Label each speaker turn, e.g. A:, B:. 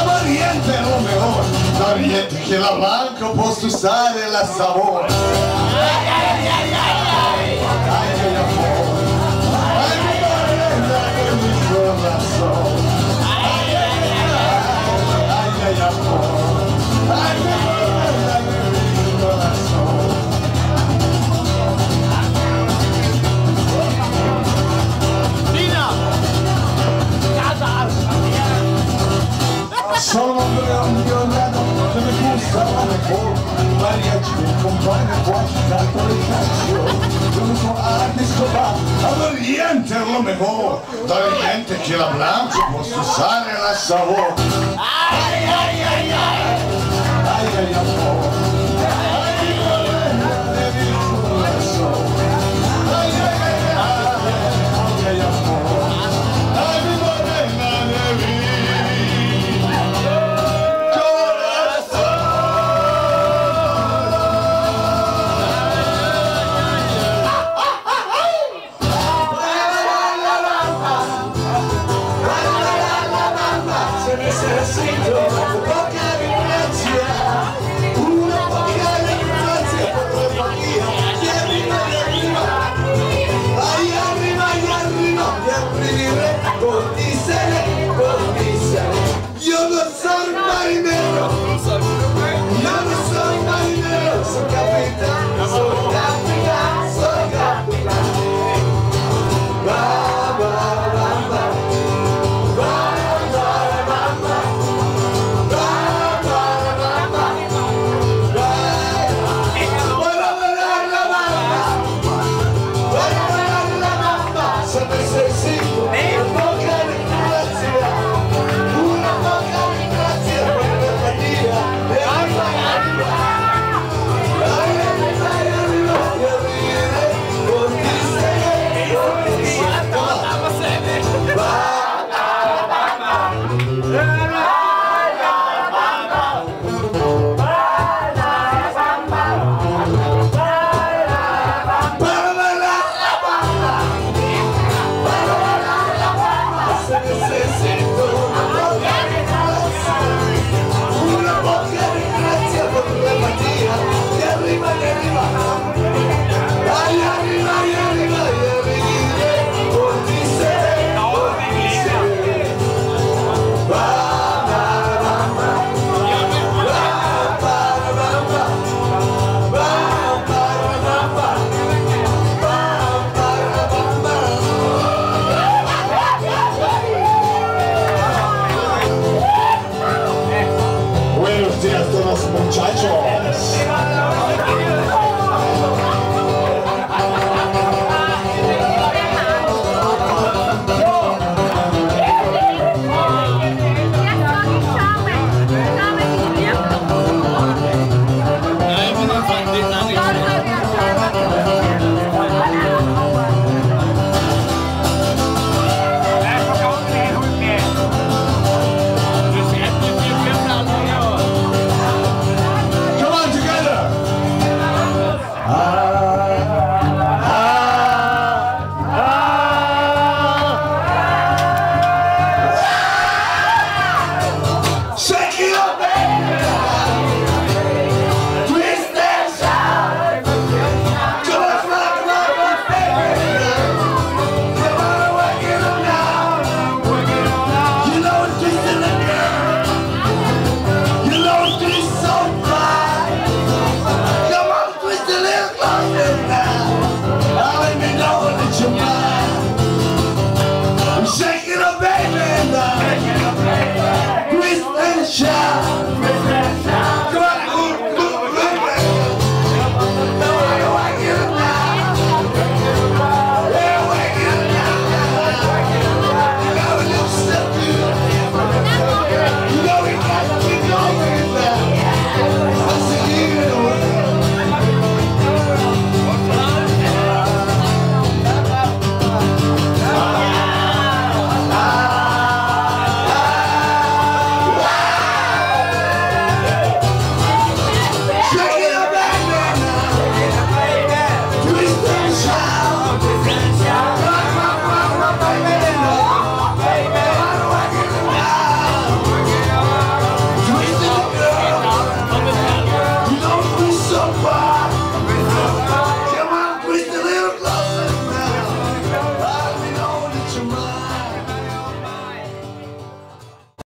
A: Amariente o mejor, sabiente que la blanca pues tú sale sabor. Ay, ay, ay, ay, ay, ay, ay. Mariachi acompaña lo mejor que la blanco posso usare la sabor Ay, ay, ay, ay Ay, ay, arrivare con ti sere, con ti 宅主。